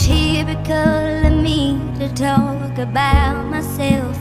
typical of me to talk about myself.